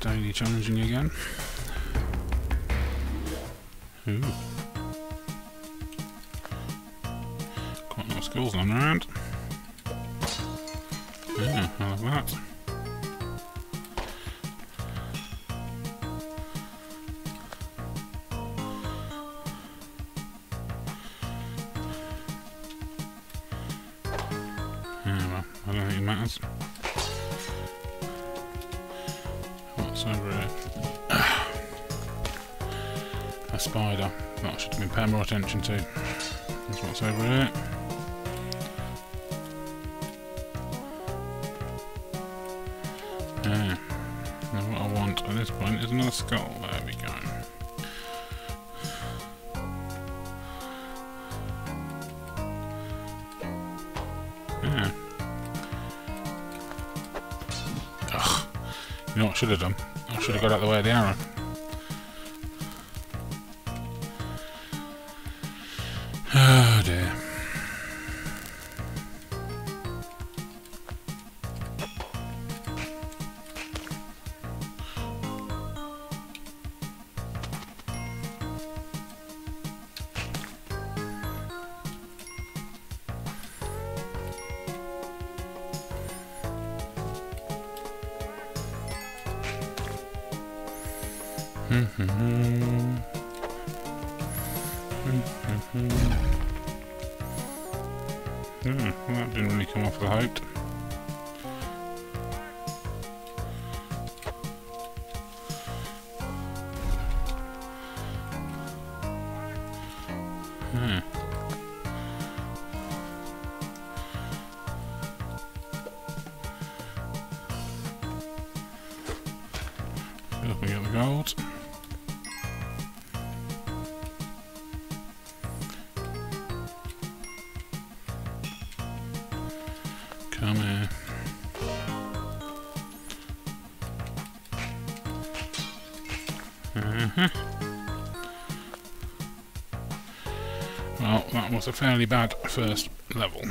some daily challenging again. Ooh. Quite a lot of skills on around. Yeah, I like that. Attention to. That's what's over here. Yeah. Now what I want at this point is another skull. There we go. Yeah. Ugh. You know what I should have done? I should have got out of the way of the arrow. Hmm, well, that didn't really come Come here. Uh-huh. Well, that was a fairly bad first level.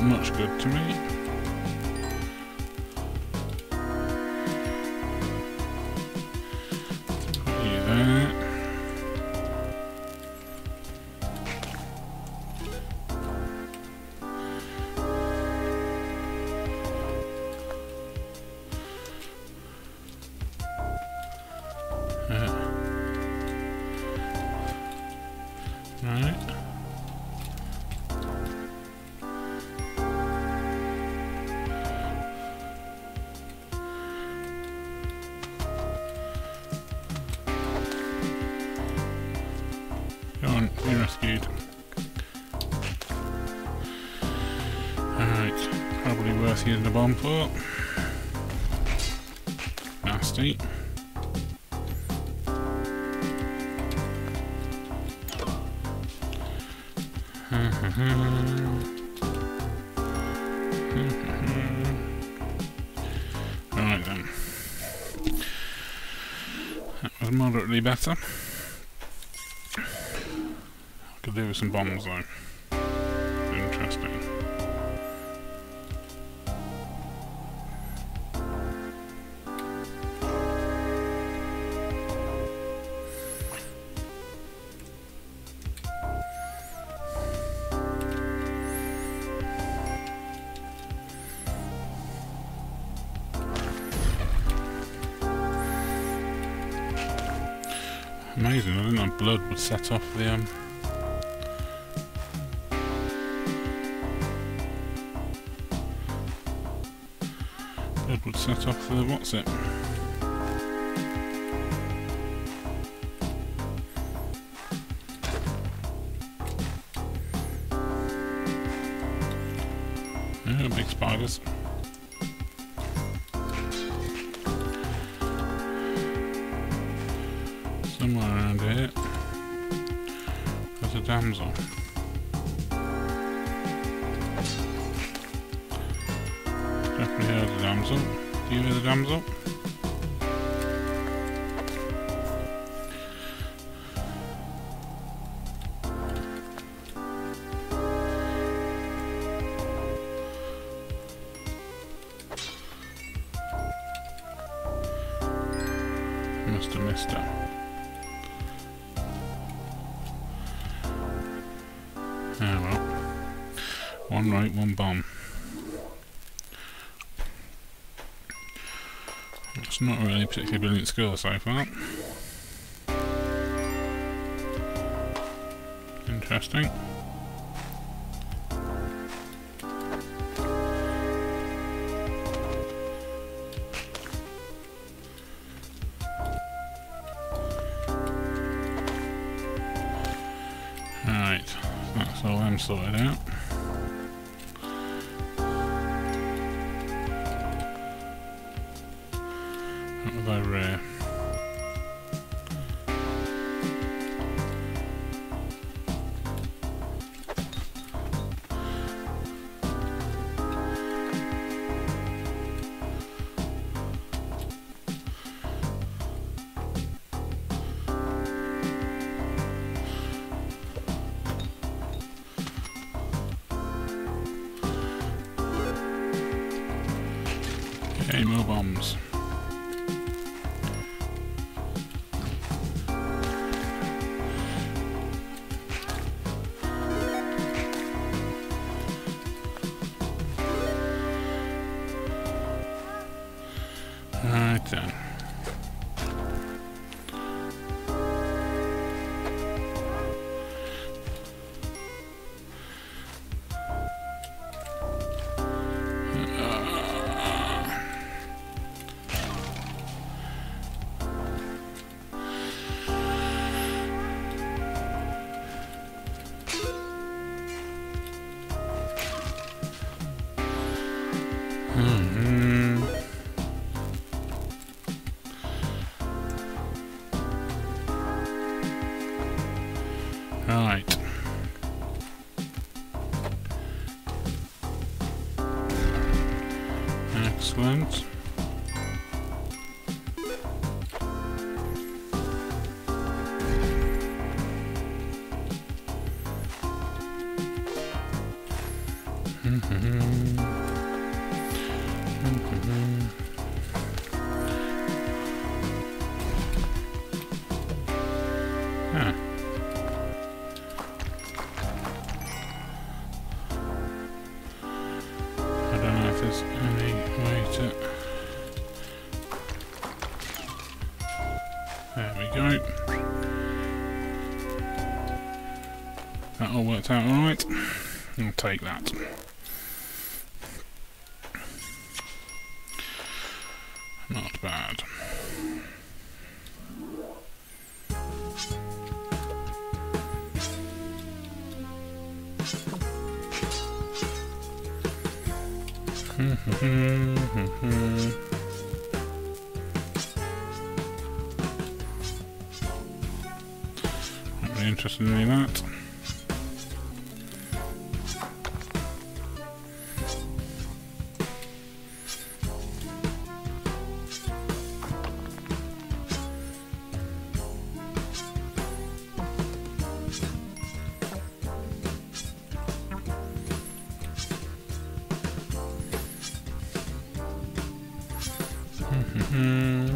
Not much good to me. Bomb. Nasty. right then. That was moderately better. Could do with some bombs though. Blood would set off the um Blood would set off the what's it? Yeah, big spiders. Her. Ah well. One right, one bomb. It's not really a particularly brilliant score so far. Interesting. Right, that's all them sorted out. Have I rare? Right Excellent. That all worked out alright. I'll take that. Mm-hmm.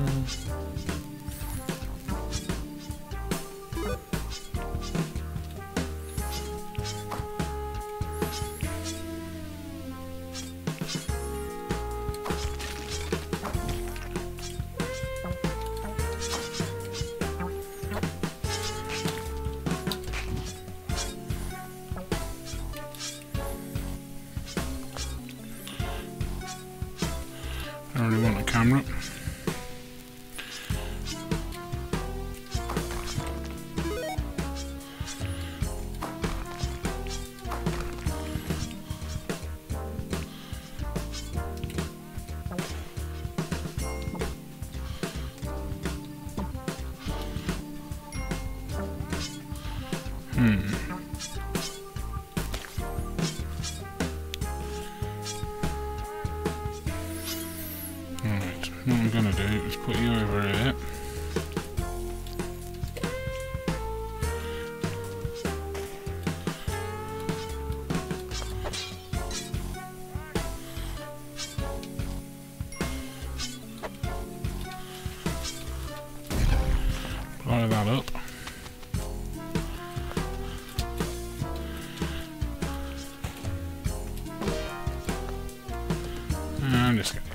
And just get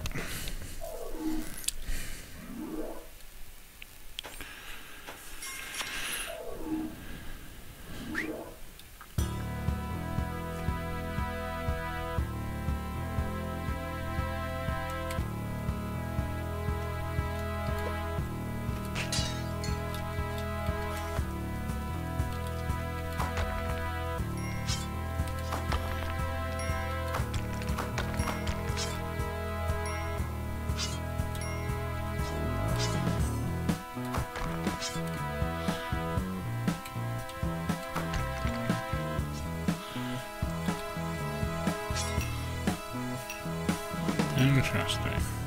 Interesting.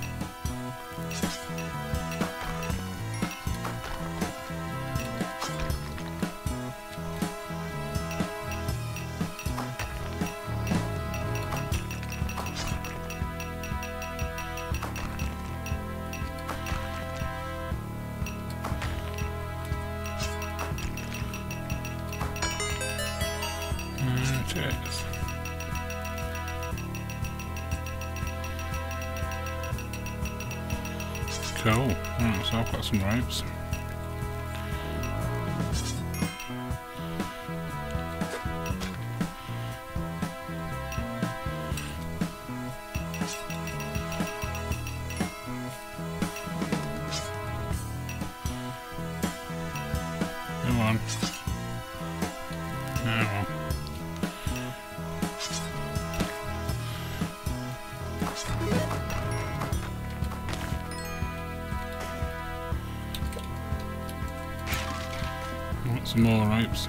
On. Want some more ropes?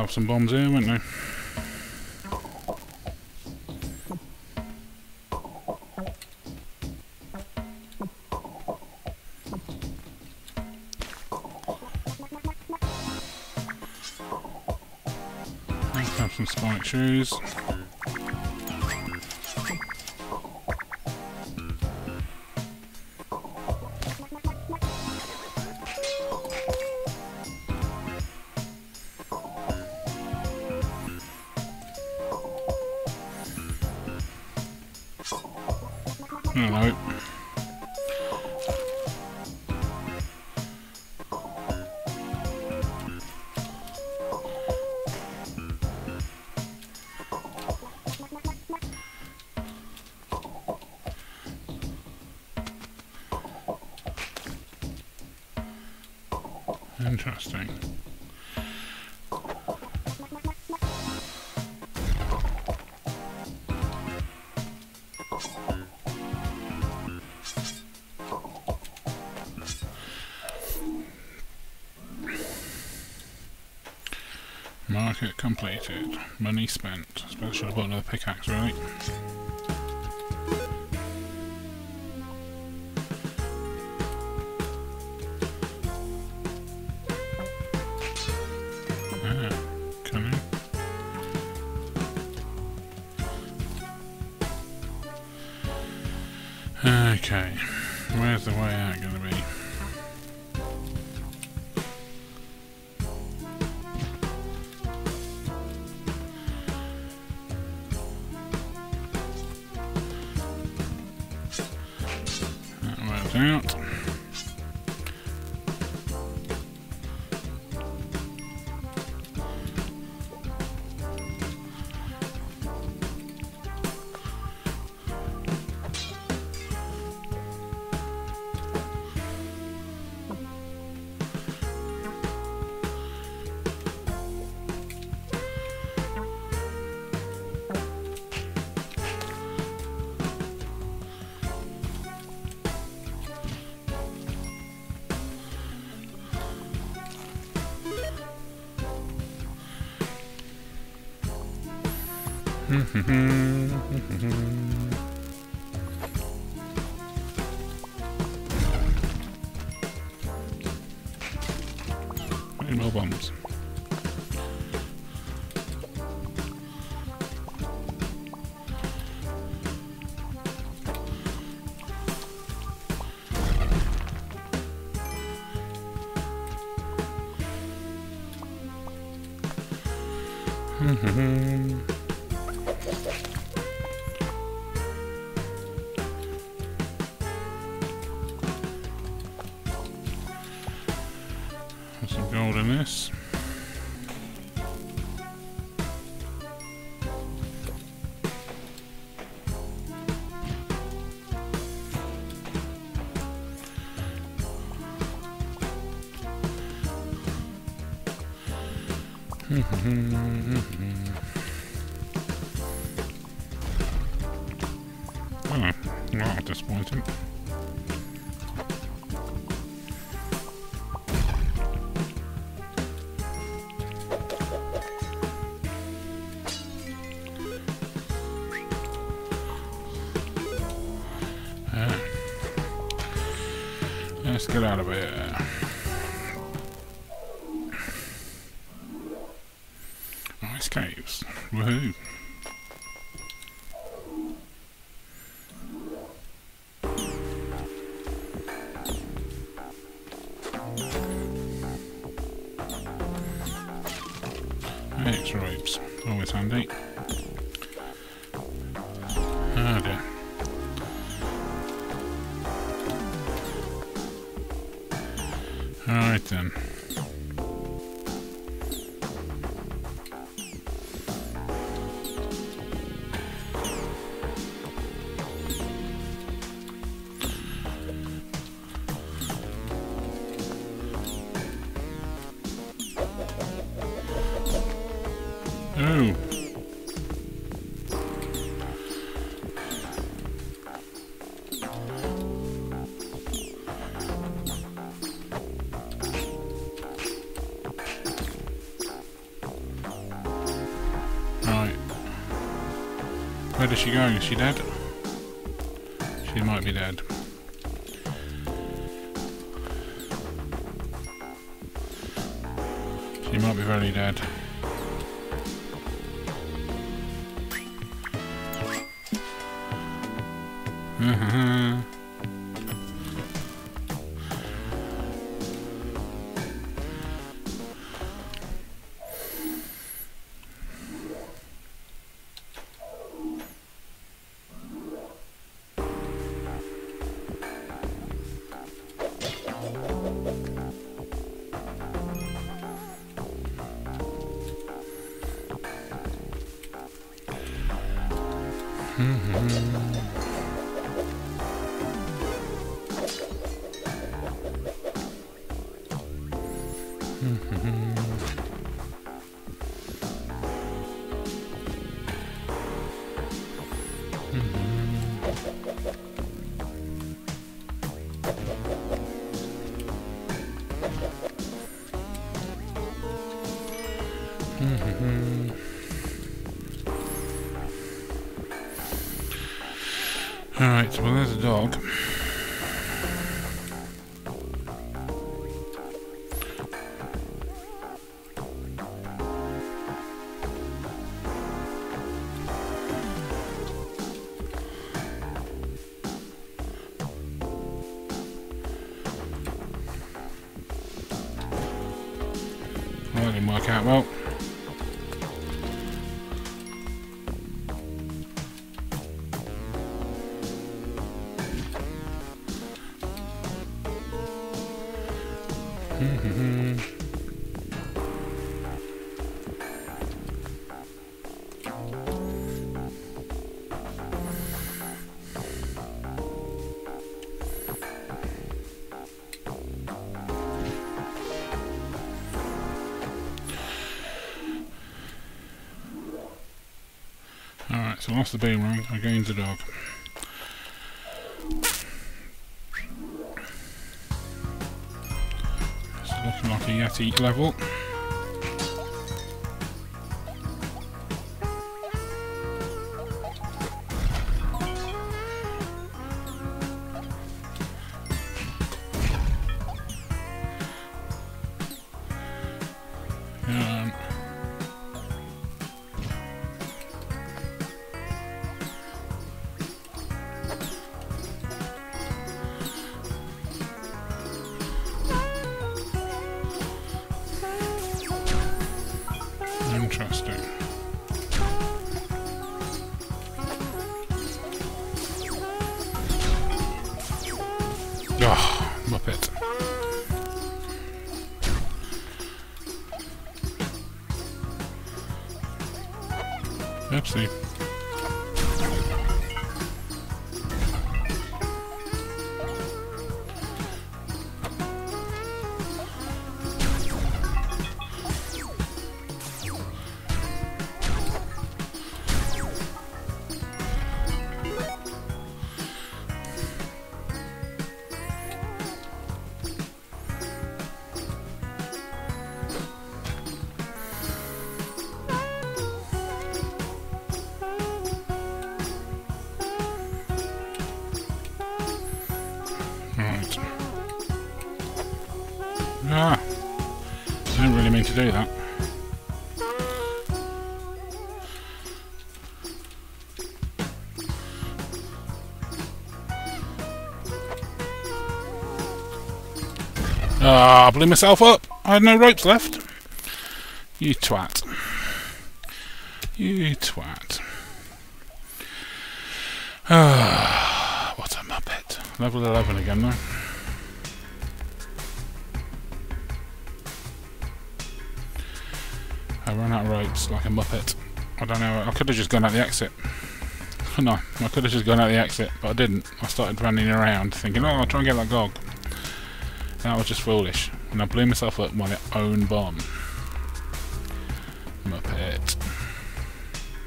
have some bombs here, won't they? Have some spike shoes. Interesting. Market completed. Money spent. I suppose I should have bought another pickaxe, really. Okay, where's the way out going to be? That out. In this. Let's get out of here. Ice caves. Woohoo. Does she going? Is she dead? She might be dead. She might be very dead. Mm-hmm. Alright, well there's a dog. Alright, so lost the boomerang, I gained the dog. Looking like a Yeti level. To do that. Ah, I blew myself up. I had no ropes left. You twat. You twat. Ah, what a muppet. Level 11 again though. Out of ropes like a muppet. I don't know, I could have just gone out the exit. No, I could have just gone out the exit, but I didn't. I started running around thinking, oh, I'll try and get that gog. That was just foolish. And I blew myself up my own bomb. Muppet.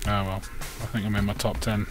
Oh well, I think I'm in my top 10.